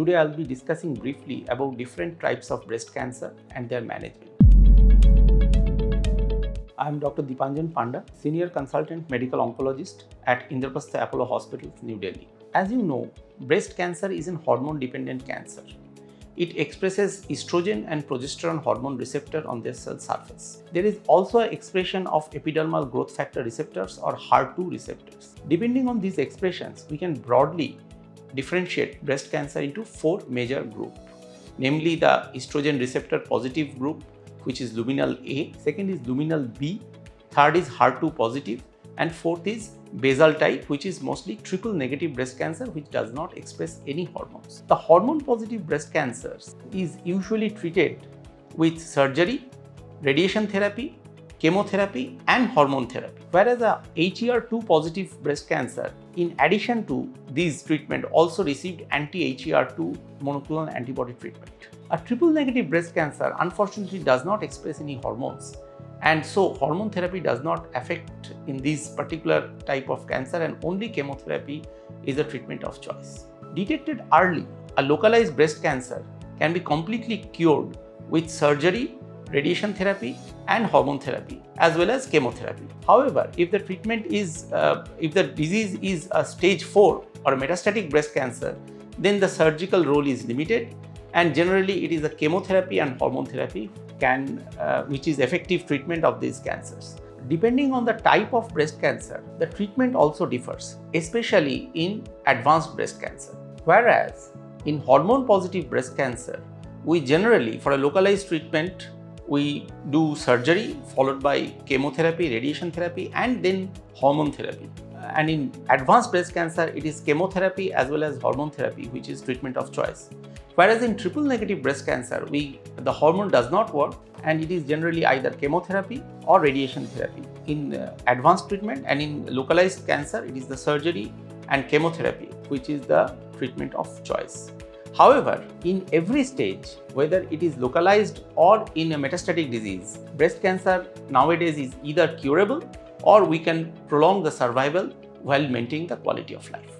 Today I'll be discussing briefly about different types of breast cancer and their management. I am Dr. Dipanjan Panda, Senior Consultant Medical Oncologist at Indraprastha Apollo Hospital, New Delhi. As you know, breast cancer is an hormone-dependent cancer. It expresses estrogen and progesterone hormone receptor on their cell surface. There is also an expression of epidermal growth factor receptors or HER2 receptors. Depending on these expressions, we can broadly differentiate breast cancer into four major groups, namely the estrogen receptor positive group, which is luminal A, second is luminal B, third is HER2 positive, and fourth is basal type which is mostly triple negative breast cancer which does not express any hormones. The hormone positive breast cancers is usually treated with surgery, radiation therapy, chemotherapy and hormone therapy. Whereas a HER2 positive breast cancer in addition to these treatment also received anti-HER2 monoclonal antibody treatment. A triple negative breast cancer unfortunately does not express any hormones and so hormone therapy does not affect in this particular type of cancer and only chemotherapy is a treatment of choice. Detected early, a localized breast cancer can be completely cured with surgery, radiation therapy and hormone therapy as well as chemotherapy. However, if the treatment is, uh, if the disease is a stage 4 or metastatic breast cancer, then the surgical role is limited and generally it is a chemotherapy and hormone therapy can, uh, which is effective treatment of these cancers. Depending on the type of breast cancer, the treatment also differs, especially in advanced breast cancer. Whereas in hormone positive breast cancer, we generally, for a localized treatment, we do surgery followed by chemotherapy, radiation therapy, and then hormone therapy. And in advanced breast cancer, it is chemotherapy as well as hormone therapy, which is treatment of choice. Whereas in triple negative breast cancer, we, the hormone does not work and it is generally either chemotherapy or radiation therapy. In uh, advanced treatment and in localized cancer, it is the surgery and chemotherapy, which is the treatment of choice. However, in every stage, whether it is localized or in a metastatic disease, breast cancer nowadays is either curable or we can prolong the survival while maintaining the quality of life.